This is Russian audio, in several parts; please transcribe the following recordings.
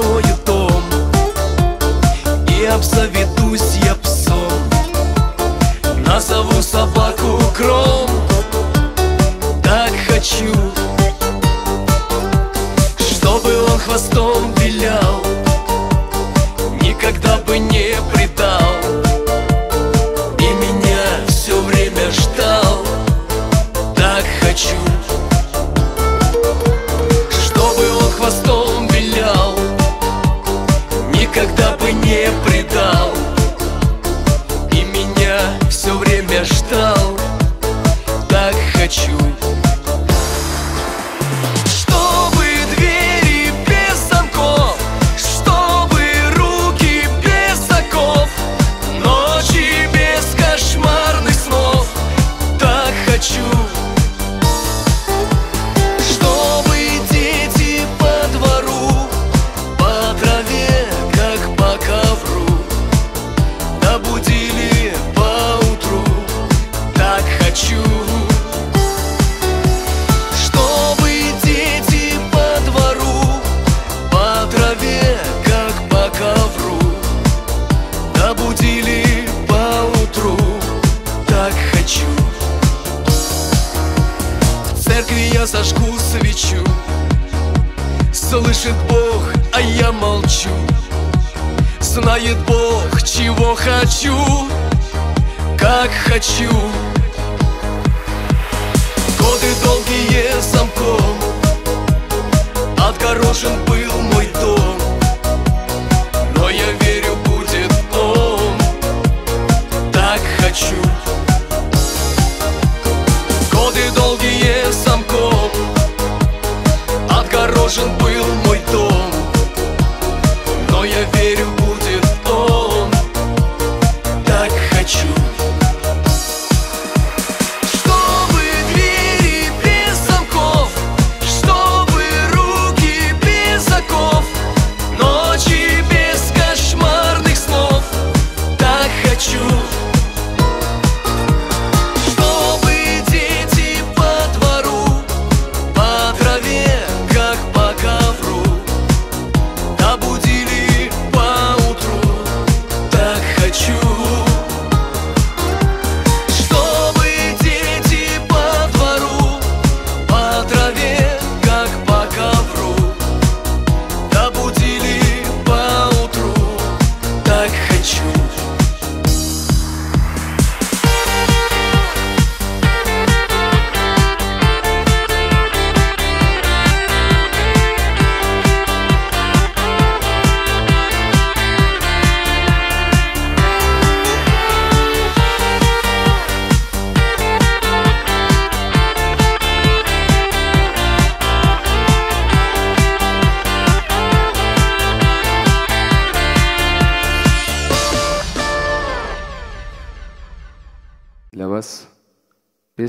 построю дом. И обзаведусь я псом. Назову собаку Кром Так хочу Чтобы он хвостом вилял. хочу, как хочу.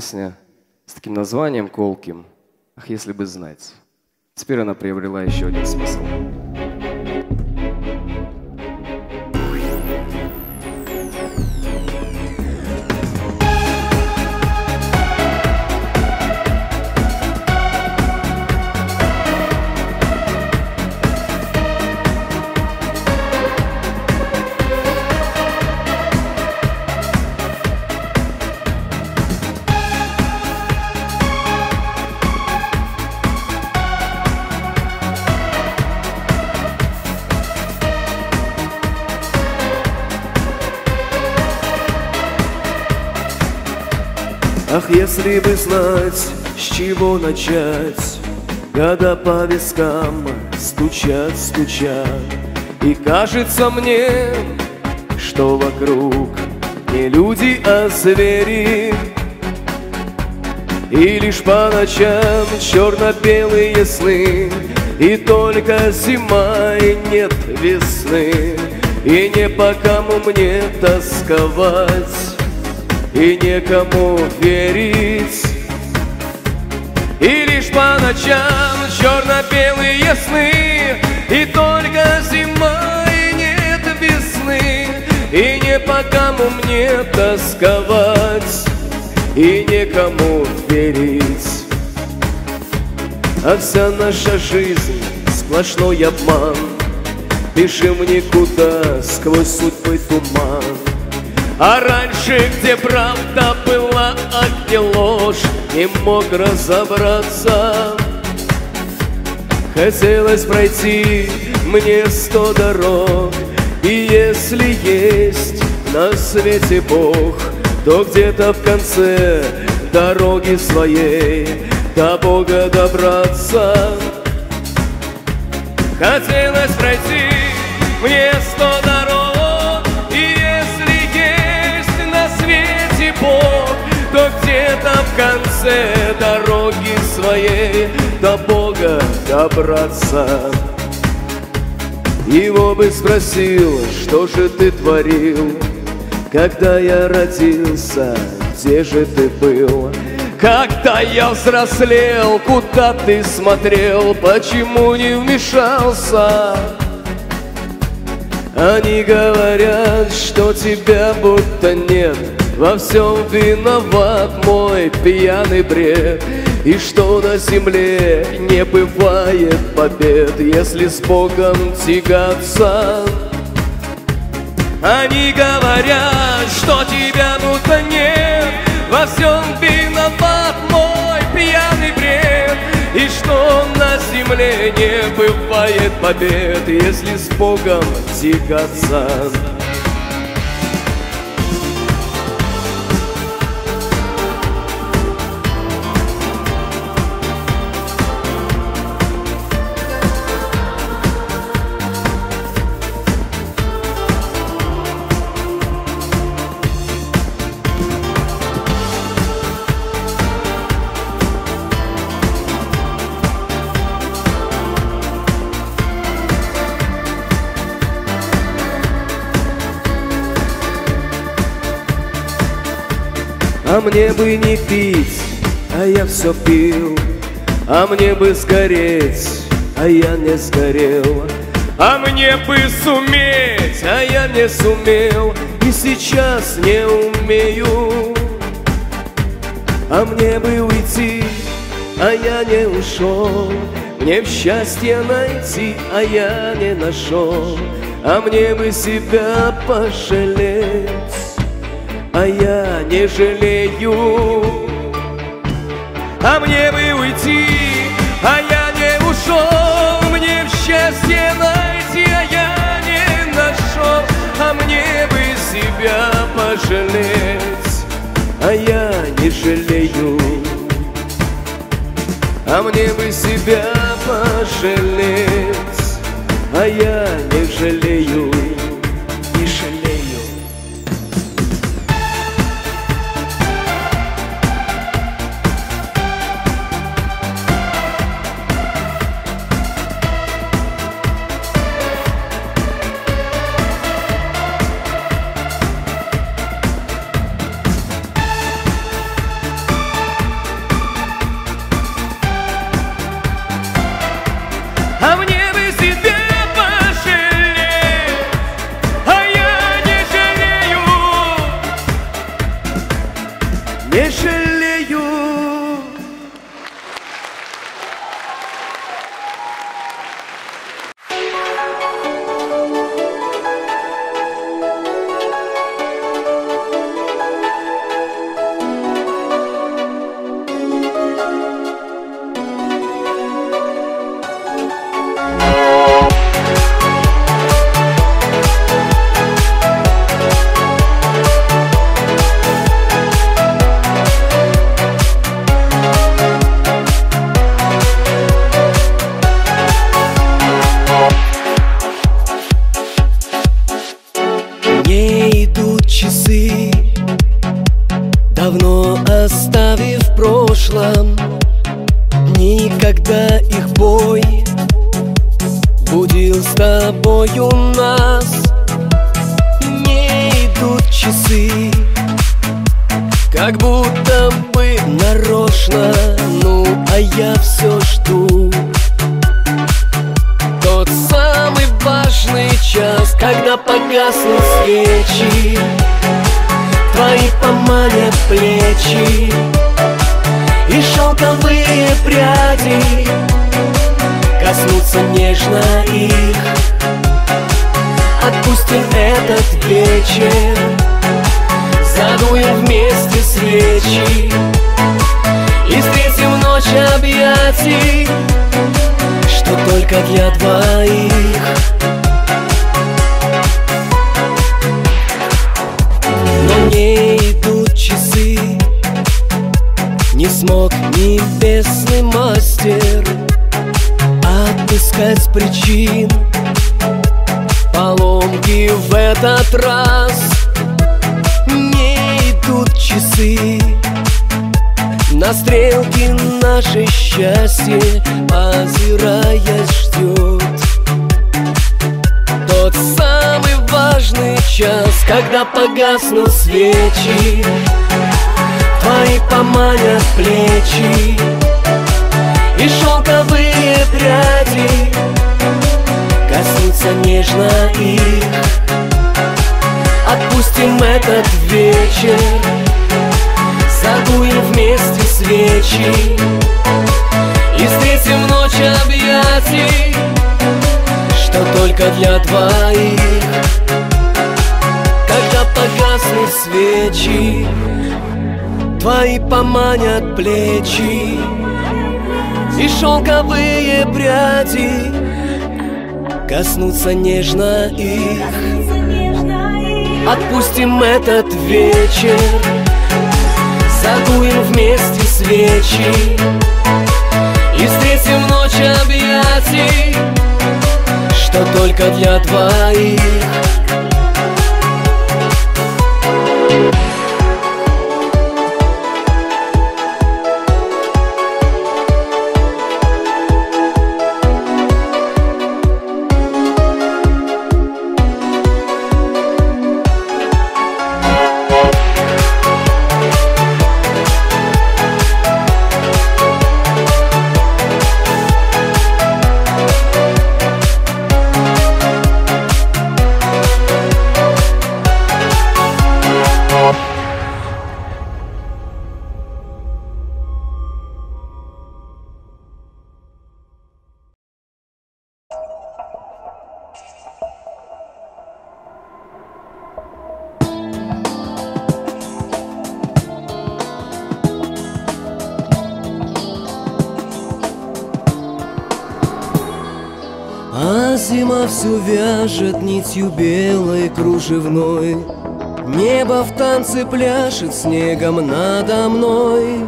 песня с таким названием колким «Ах, если бы знать». Теперь она приобрела еще один смысл. если бы знать, с чего начать, когда по вискам стучат, стучат, И кажется мне, что вокруг Не люди, а звери, и лишь по ночам черно-белые сны И только зима и нет весны. И не по кому мне тосковать. И некому верить. И лишь по ночам черно-белые сны И только зима и нет весны И не по кому мне тосковать И некому верить. А вся наша жизнь сплошной обман Бежим никуда сквозь судьбы туман А раньше, где правда была, а где ложь Не мог разобраться. Хотелось пройти мне сто дорог И если есть на свете Бог То где-то в конце дороги своей До Бога добраться. Хотелось пройти мне сто дорог конце дороги своей До Бога добраться Его бы спросил, что же ты творил Когда я родился, где же ты был? Когда я взрослел, куда ты смотрел, почему не вмешался? Они говорят, что тебя будто нет, во всем виноват мой пьяный бред. И что на земле не бывает побед, если с Богом тягаться. Они говорят, что тебя будто нет, во всем виноват мой пьяный бред. И что на земле не бывает побед Если с Богом тягаться мне бы не пить, а я все пил. А мне бы сгореть, а я не сгорел. А мне бы суметь, а я не сумел. И сейчас не умею. А мне бы уйти, а я не ушел Мне в счастье найти, а я не нашел А мне бы себя пожалеть а я не жалею. А мне бы уйти, а я не ушел, мне в счастье найти, а я не нашел, а мне бы себя пожалеть, а я не жалею. А мне бы себя пожалеть, а я не жалею, Коснутся нежно их. Отпустим этот вечер Задуем вместе свечи. И встретим ночь объятий Что только для двоих. Но не идут часы Не смог небесный мастер Отыскать причин. Поломки в этот раз Не идут часы. На стрелке наше счастье Озираясь ждет тот самый важный час, когда погаснут свечи. Твои поманят плечи И шелковые пряди Коснутся нежно их. Отпустим этот вечер Задуем вместе свечи. И встретим ночь объятий что только для двоих. Когда погаснут свечи Твои поманят плечи И шелковые пряди Коснутся нежно их. Отпустим этот вечер Задуем вместе свечи И встретим ночь объятий что только для двоих Зима все вяжет нитью белой кружевной. Небо в танце пляшет снегом надо мной.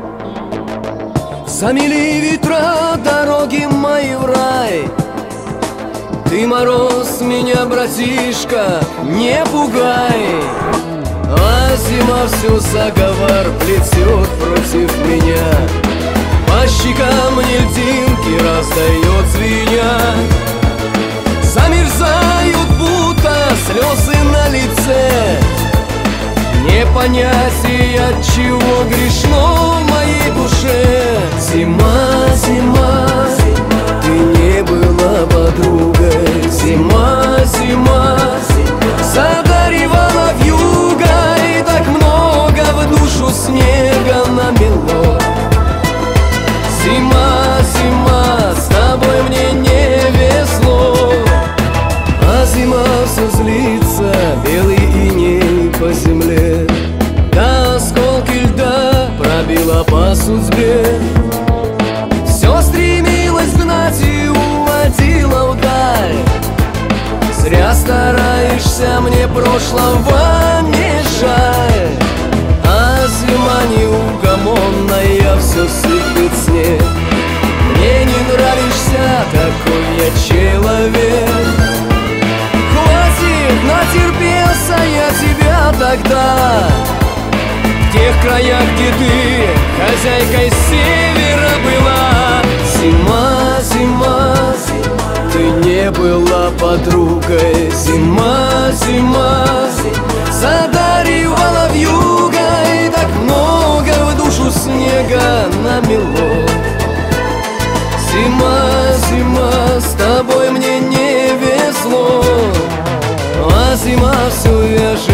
Замели ветра дороги мои в рай. Ты мороз меня, братишка, не пугай. А зима всю заговор плетет против меня. По щекам мне льдинки раздает звеня Замерзают будто слезы на лице. Не понять и от чего грешно в моей душе. Зима, зима, ты не была подругой Зима, зима, задаревала вьюга И так много в душу снега намело. Зима, зима, тогда В тех краях, где ты хозяйкой севера была. Зима, зима, ты не была подругой. Зима, зима, задаривала вьюгой. Так много в душу снега намело. Зима, зима, с тобой мне не везло. А зима все вяжет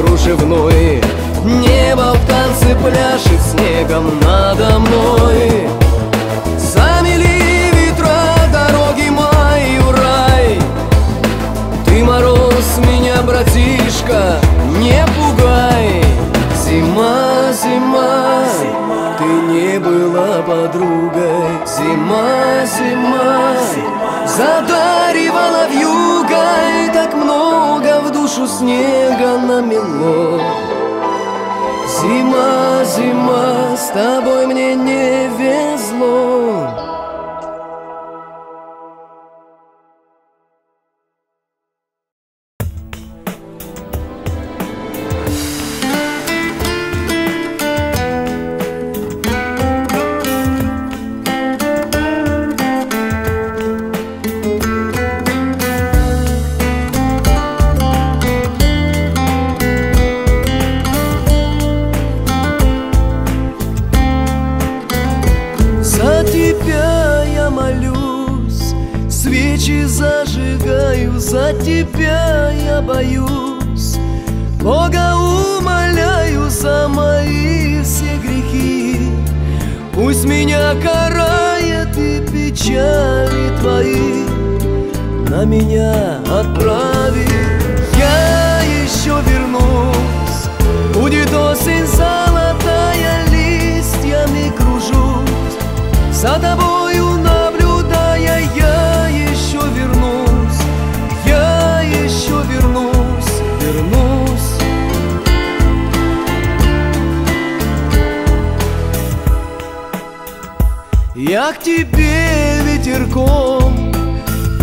кружевной. Небо в танце пляшет снегом надо мной зима, меня карает и печали твои на меня отправи. Я еще вернусь, будет осень золотая, листьями кружусь. За тобою Я к тебе ветерком.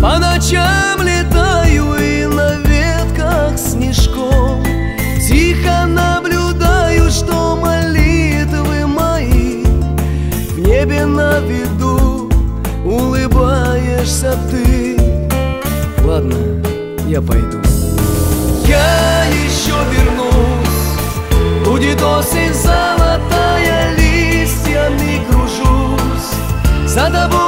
По ночам летаю и на ветках снежком. Тихо наблюдаю, что молитвы мои В небе на виду. Улыбаешься ты. Ладно, я пойду. Я еще вернусь. Будет осень золотая, кружусь За тобою наблюдая,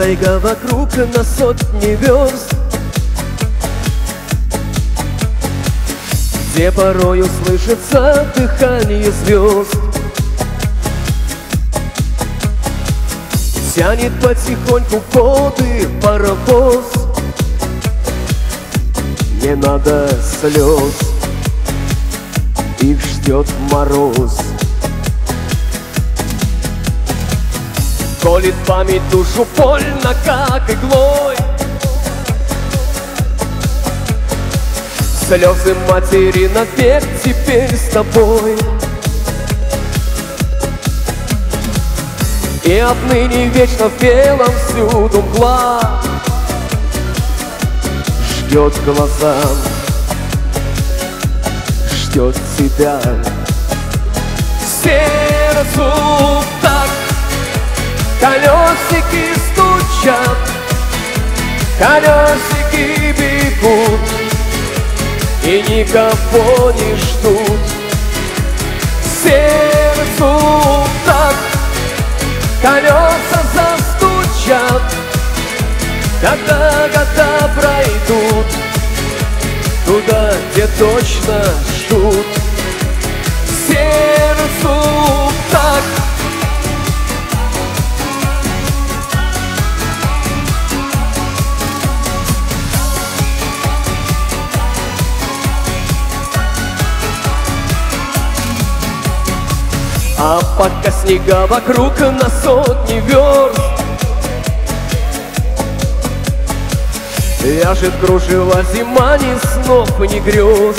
тайга вокруг на сотни верст. Где порою слышится дыхание звезд. Тянет потихоньку воды паровоз. Не надо слез Их ждет мороз Колет память душу больно, как иглой. Слезы матери навек теперь с тобой. И отныне вечно в белом всюду мгла. Ждет глазам, ждет тебя. Сердцу так колесики стучат Колесики бегут и никого не ждут. Сердцу так колеса застучат Когда года пройдут. Туда, где точно ждут. Сердцу А пока снега вокруг на сотни верст. Вяжет кружева зима ни снов, ни грез.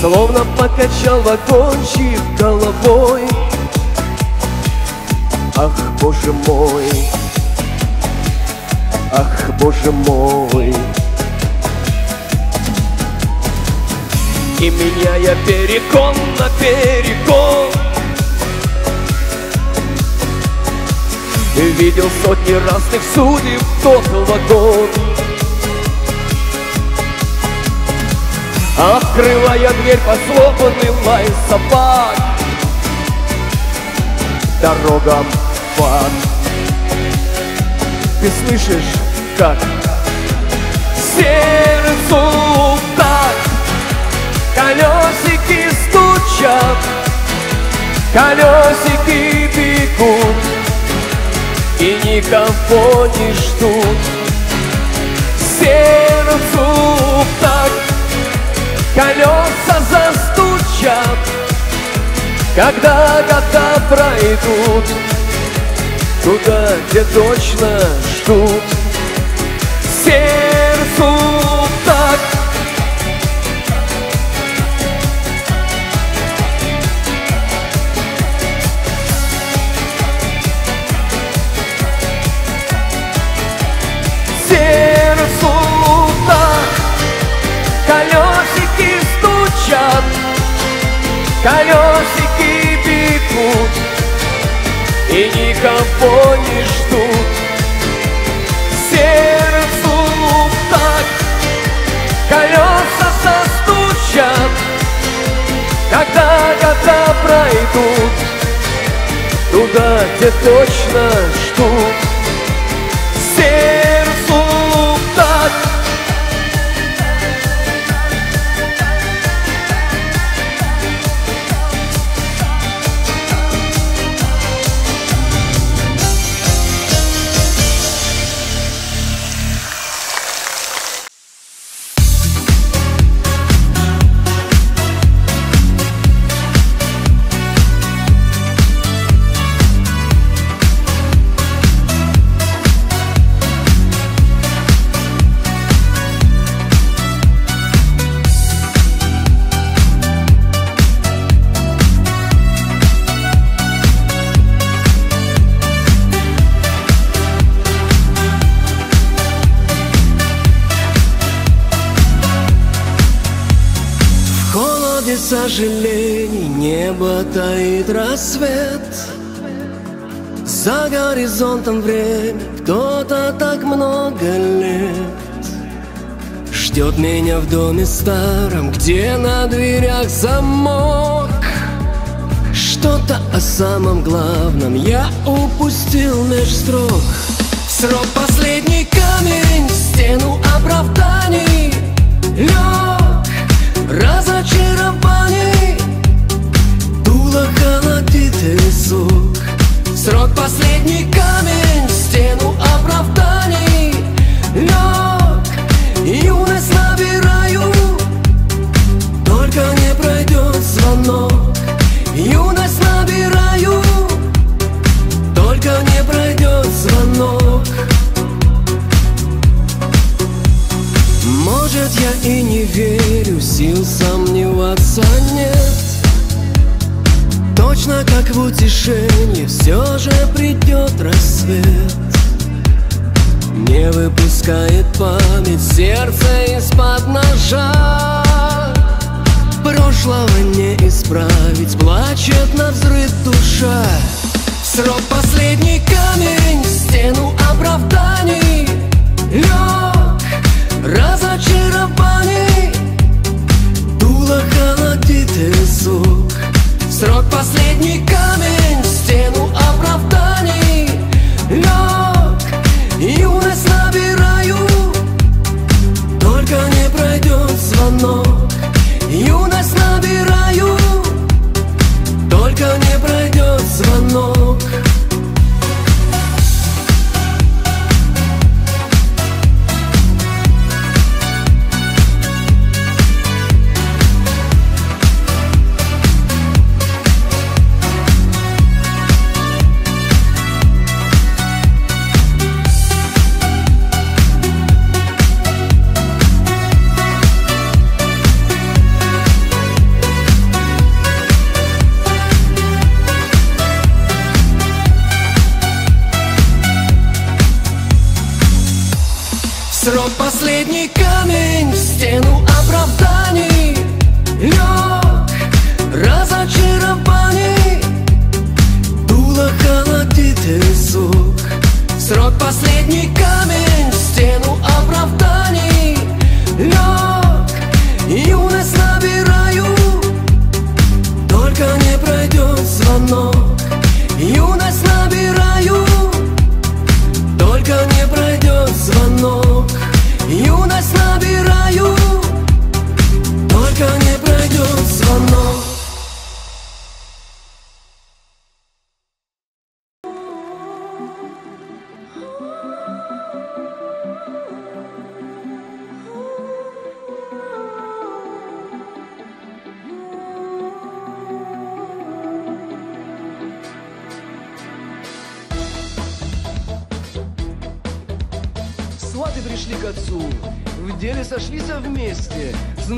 Словно покачал вагончик головой. Ах, боже мой, ах, боже мой И меняя перекон на перекон. Видел сотни разных судеб тот вагон Открывая дверь послопанный лай собак. Дорогам в ад. Ты слышишь, как сердцу так колесики бегут И никого не ждут Сердцу так колеса застучат Когда года пройдут. Туда, где точно ждут. Сердцу колесики бегут И никого не ждут. Сердцу так Колеса застучат Когда года пройдут. Туда, где точно ждут. Сердцу горизонтом время кто-то так много лет Ждет меня в доме старом, где на дверях замок. Что-то о самом главном Я упустил меж строк. Срок последний камень в стену оправданий Лег разочарований. Дуло холодит висок Срок последний камень и не верю Сил сомневаться нет. Точно как в утешении Все же придет рассвет. Не выпускает память сердце из-под ножа. Прошлого не исправить Плачет на взрыв душа. Срок последний камень стену оправданий Лег разочарований Дуло холодит висок Срок последний камень в стену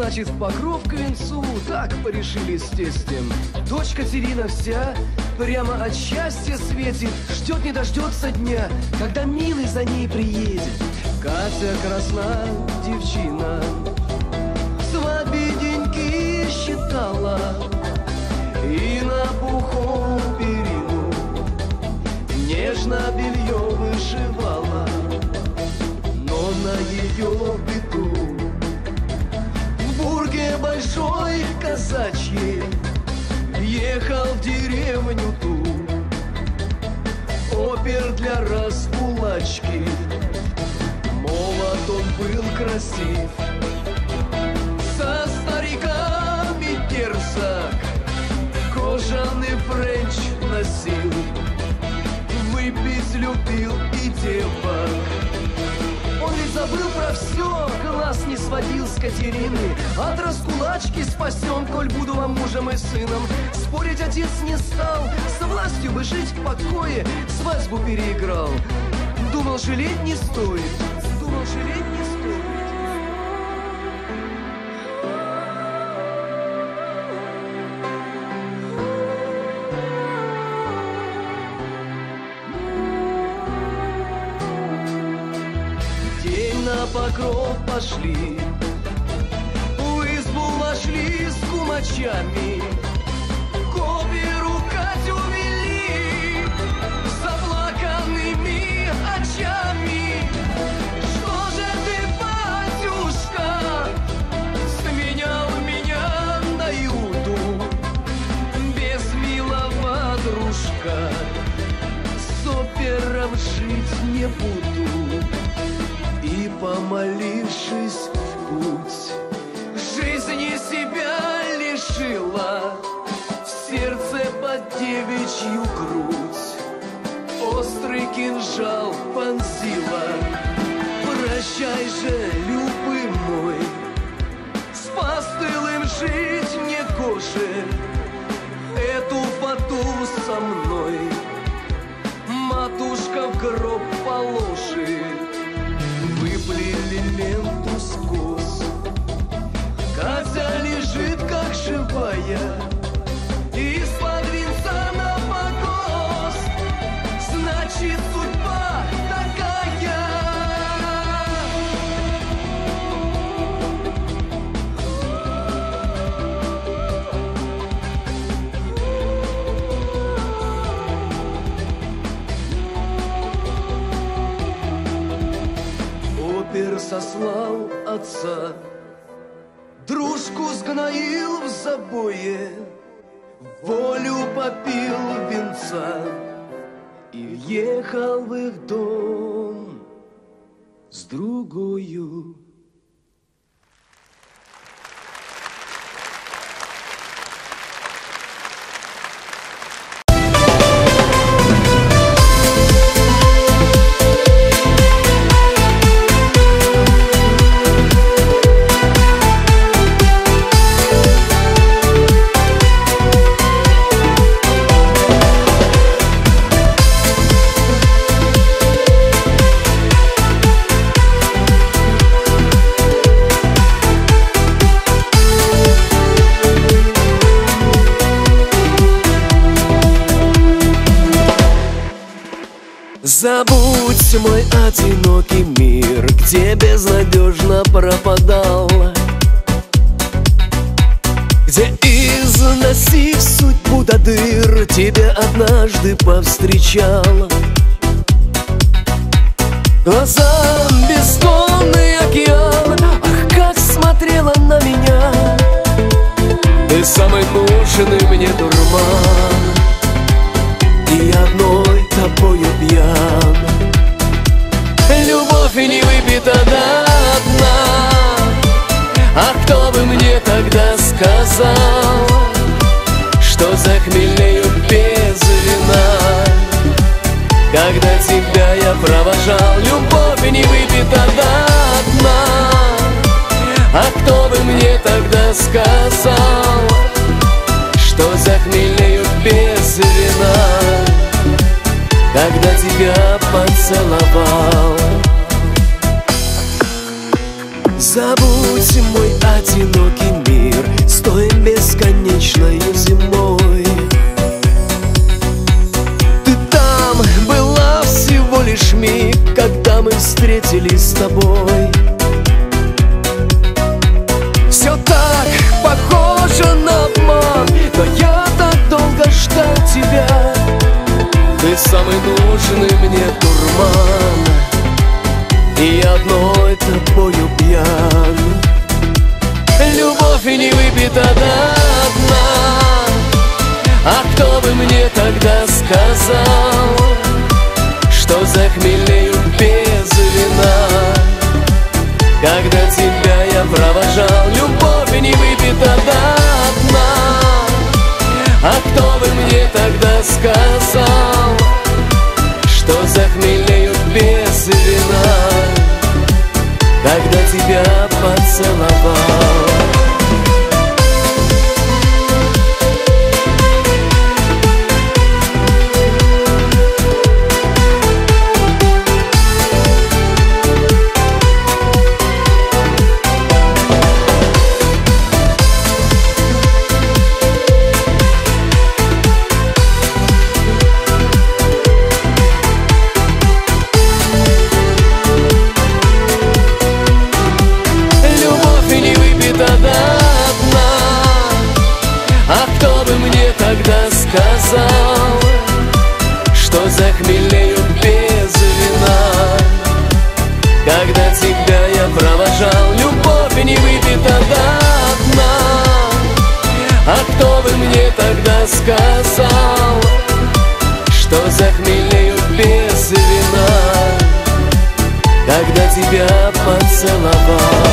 Значит, покров к венцу так порешили с тестем. Дочь Катерина вся прямо от счастья светит, ждет не дождется дня, когда милый за ней приедет. Катя красна, девчина, свадьбе деньки считала и на пуховую перину нежно белье вышивала но на ее казачьей Ехал в деревню ту. Опер для раскулачки Молод он был красив. Со стариками терсак Кожаный френч носил. Выпить любил и девок не сводил с Катерины. От раскулачки спасен, коль буду вам мужем и сыном. Спорить отец не стал, с властью бы жить в покое, свадьбу переиграл. Думал, жалеть не стоит, думал, жалеть не покров девичью грудь. Острый кинжал пронзила. Прощай же, любый мой. С постылым жить не гоже. Эту фату со мной. Матушка в гроб положит Выплели ленту скос Катя лежит как живая сослал отца. Дружку сгноил в забое Волю попил венца И въехал в их дом С другою Забудь мой одинокий мир, где безнадежно пропадал. Где износив судьбу до дыр, тебя однажды повстречал не выпита до дна А кто бы мне тогда сказал Что захмелею без вина когда тебя поцеловал? Забудь мой встретились с тобой. Все так похоже на обман Но я так долго ждал тебя. Ты самый нужный мне дурман И одной тобою пьян. Любовь и не выпита до дна А кто бы мне тогда сказал Что захмелею без вина Когда тебя я провожал Любовь не выпита до дна а кто бы мне тогда сказал, что захмелею без вина, когда тебя поцеловал? сказал, что захмелею без вина. Когда тебя я провожал, любовь не выпита до дна. А кто бы мне тогда сказал, что захмелею без вина? Когда тебя поцеловал.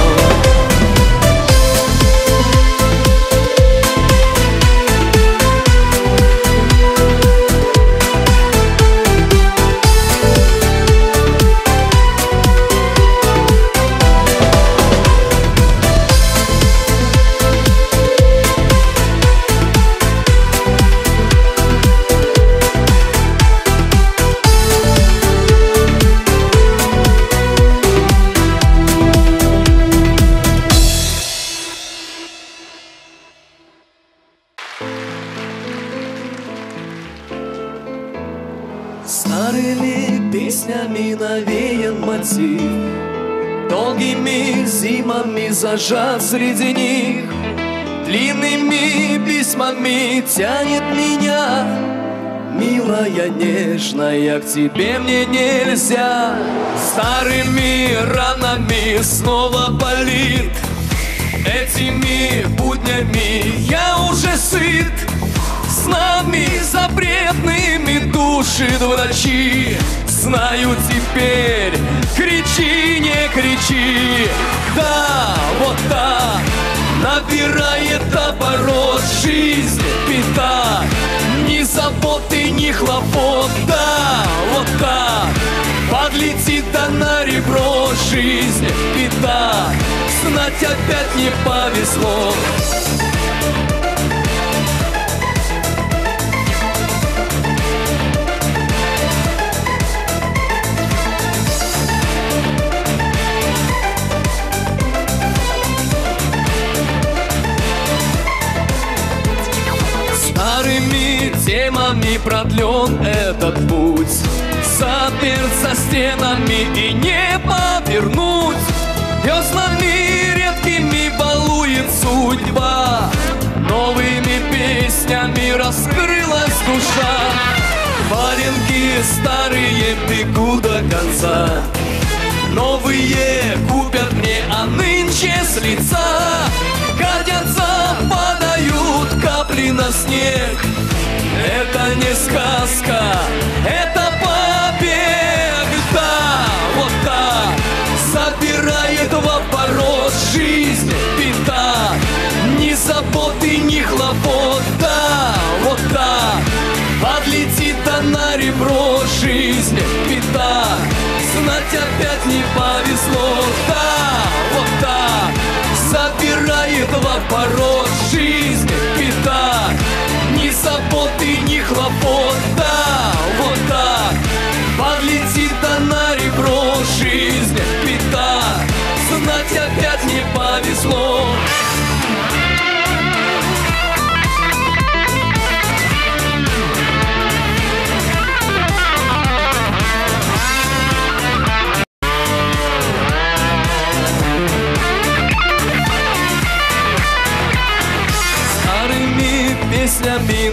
Зажат среди них. Длинными письмами тянет меня Милая, нежная, к тебе мне нельзя. Старыми ранами снова болит. Этими буднями я уже сыт. Снами запретными душит врачи Знаю теперь, кричи, не кричи. Да, вот так. Набирает оборот жизнь Пита Ни заботы, ни хлопот. Да, вот так. Подлетит да на ребро жизнь Пита Знать опять не повезло продлен этот путь. Заперт за стенами и не повернуть. Веснами редкими балует судьба. Новыми песнями раскрылась душа. Валенки старые бегут до конца. Новые купят мне, а нынче с лица. Катятся, падают капли на снег Это не сказка, это побег Да, вот так. Забирает в оборот жизнь пита Ни заботы, ни хлопот Да, вот так. Подлетит да на ребро жизнь пита Знать опять не повезло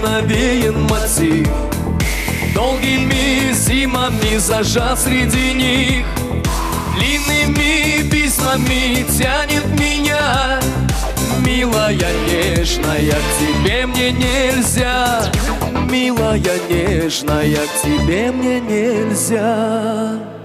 навеян мотив Долгими зимами зажат среди них. Длинными письмами тянет меня. Милая, нежная, к тебе мне нельзя. Милая, нежная, к тебе мне нельзя